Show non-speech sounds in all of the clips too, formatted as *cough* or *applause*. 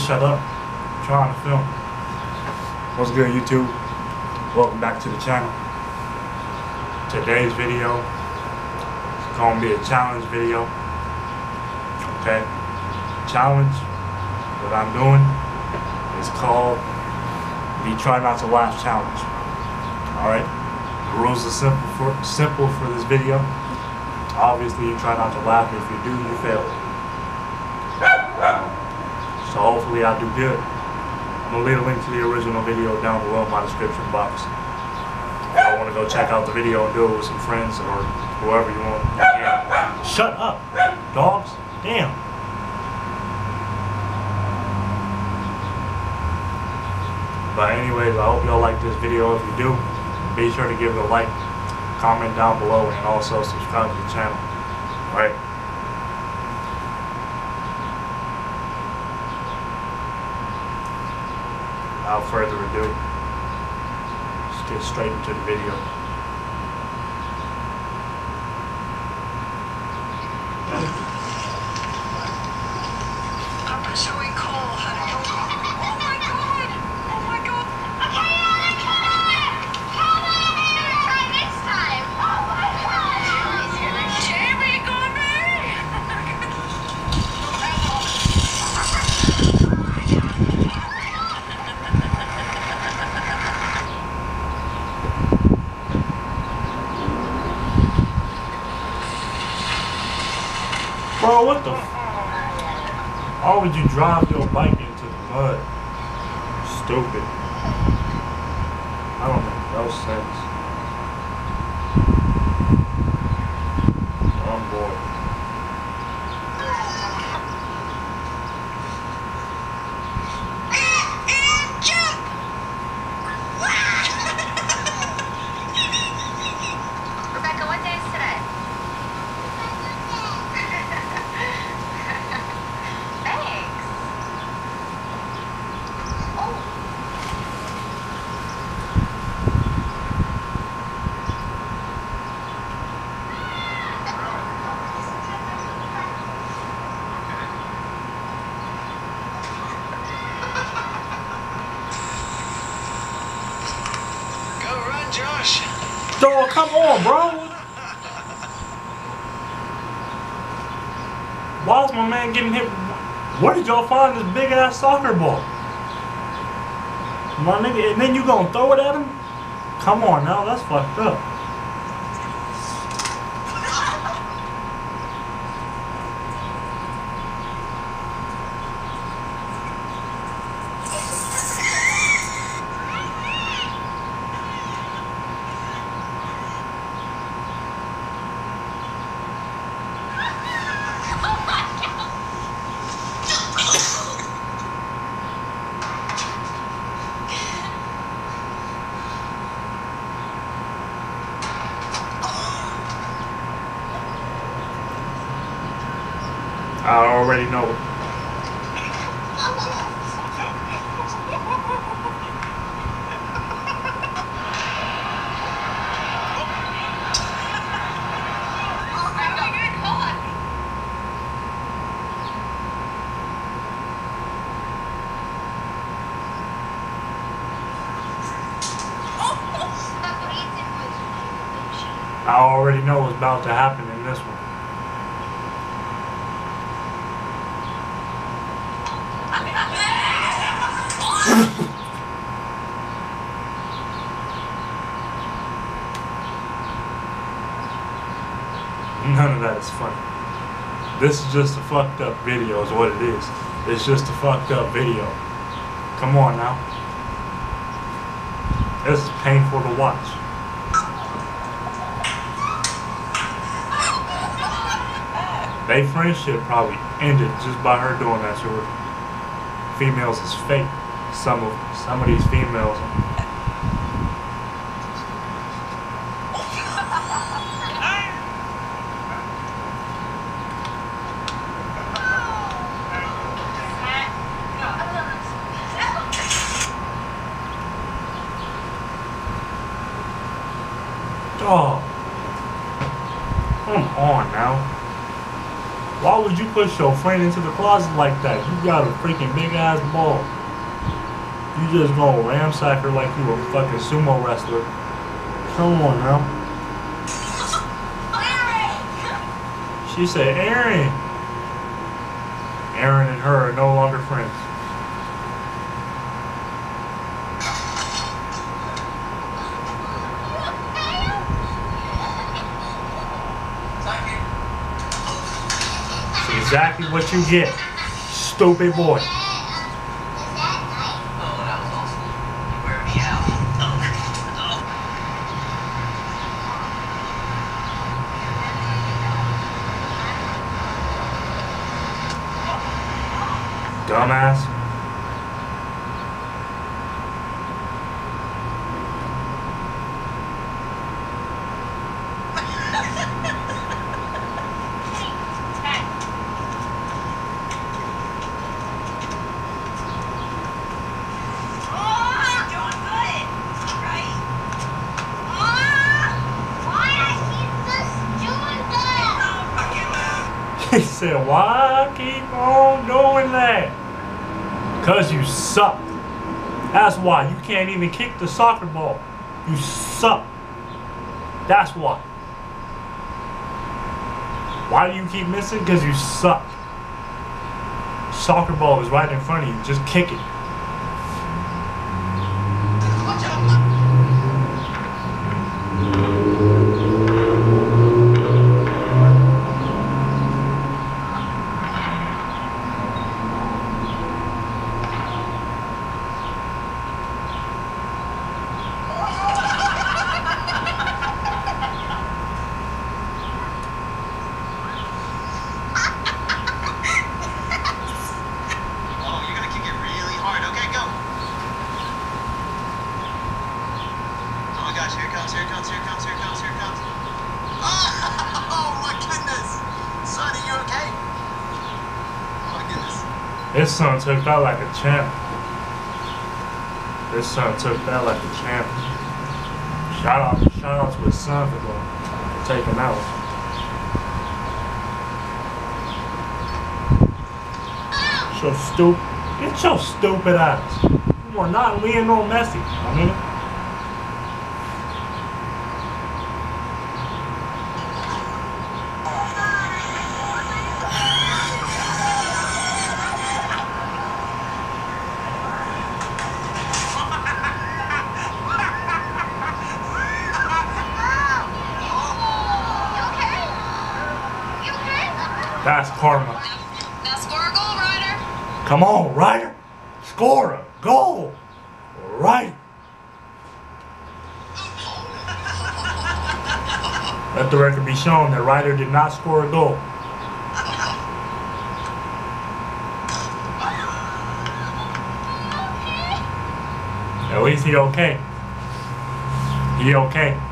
Shut up. Just shut up. I'm trying to film. What's good, YouTube? Welcome back to the channel. Today's video is gonna be a challenge video. Okay? Challenge what I'm doing is called the Try Not to Laugh Challenge. Alright? The rules are simple for simple for this video. Obviously you try not to laugh. If you do, you fail. So hopefully I do good. I'm gonna leave a link to the original video down below in my description box. If I wanna go check out the video and do it with some friends or whoever you want, you. Shut up, dogs. Damn. But anyways, I hope y'all like this video. If you do, be sure to give it a like, comment down below, and also subscribe to the channel. Alright? Without further ado, let's get straight into the video. I'm showing Cole how to go. Oh my god! Oh my god! Okay, Anna, come on! Come on! I'm gonna try this time! Oh my god! Jamie got me! Bro, what the Why would you drive your bike into the mud? Stupid. I don't make no sense. Come on, bro. Why is my man getting hit? Where did y'all find this big ass soccer ball? My nigga, and then you gonna throw it at him? Come on now, that's fucked up. I already know. I already know what's about to happen in this one. None of that is funny. This is just a fucked up video, is what it is. It's just a fucked up video. Come on now. This is painful to watch. They friendship probably ended just by her doing that to her. Females is fake. Some of some of these females. Oh. Come on now. Why would you push your friend into the closet like that? You got a freaking big ass ball. You just gonna ramsack her like you a fucking sumo wrestler. Come on now. She said, Aaron. Aaron and her are no longer friends. It's exactly what you get. Stupid boy. Dumbass. *laughs* He said, why keep on doing that? Because you suck. That's why. You can't even kick the soccer ball. You suck. That's why. Why do you keep missing? Because you suck. Soccer ball is right in front of you. Just kick it. Oh, you're gonna kick it really hard. Okay, go. Oh my gosh, here it comes, here it comes, here it comes, here it comes, here it comes. Oh, my goodness. Son, are you okay? Oh my goodness. This son took that like a champ. This son took that like a champ. Shout out, shout out to his son for for taking out. So stupid. Get your stupid ass. You are not Lionel Messi. I mean, that's karma. Now score a goal, Ryder. Come on, Ryder. Score a goal. Right. Let the record be shown that Ryder did not score a goal. At least he okay. He okay.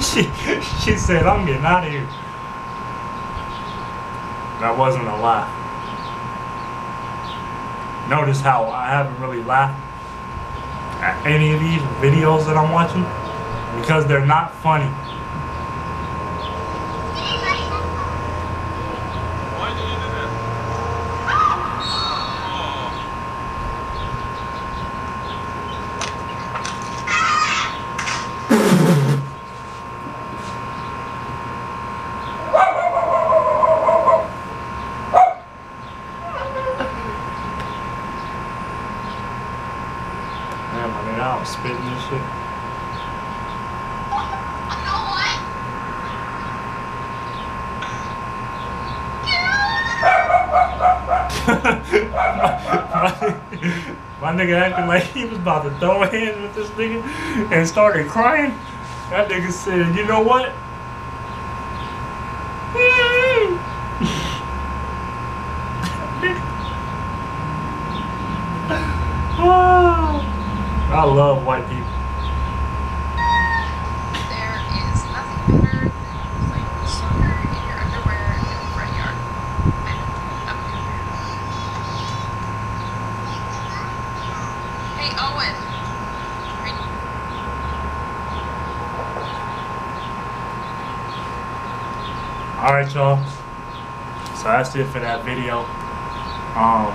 She, she said, I'm getting out of here. That wasn't a laugh. Notice how I haven't really laughed at any of these videos that I'm watching because they're not funny. Why did you do that? spitting and shit. You know what? My nigga acting like he was about to throw hands with this nigga and started crying. That nigga said, you know what? *laughs* I love white people. There is nothing better than playing soccer in your underwear in the front yard. I'm, I'm good here. Hey, Owen. Are you- Alright, y'all. So that's it for that video. Um,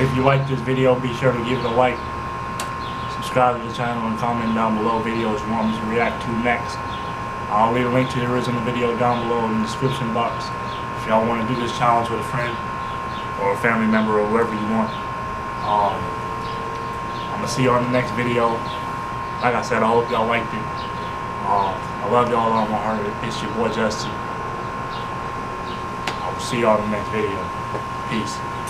if you like this video, be sure to give it a like. Subscribe to the channel and comment down below videos you want me to react to next. I'll leave a link to the original video down below in the description box. If y'all want to do this challenge with a friend or a family member or whoever you want. Um, I'm going to see you on the next video. Like I said, I hope y'all liked it. Um, I love y'all on my heart. It's your boy Jesten. I will see y'all in the next video. Peace.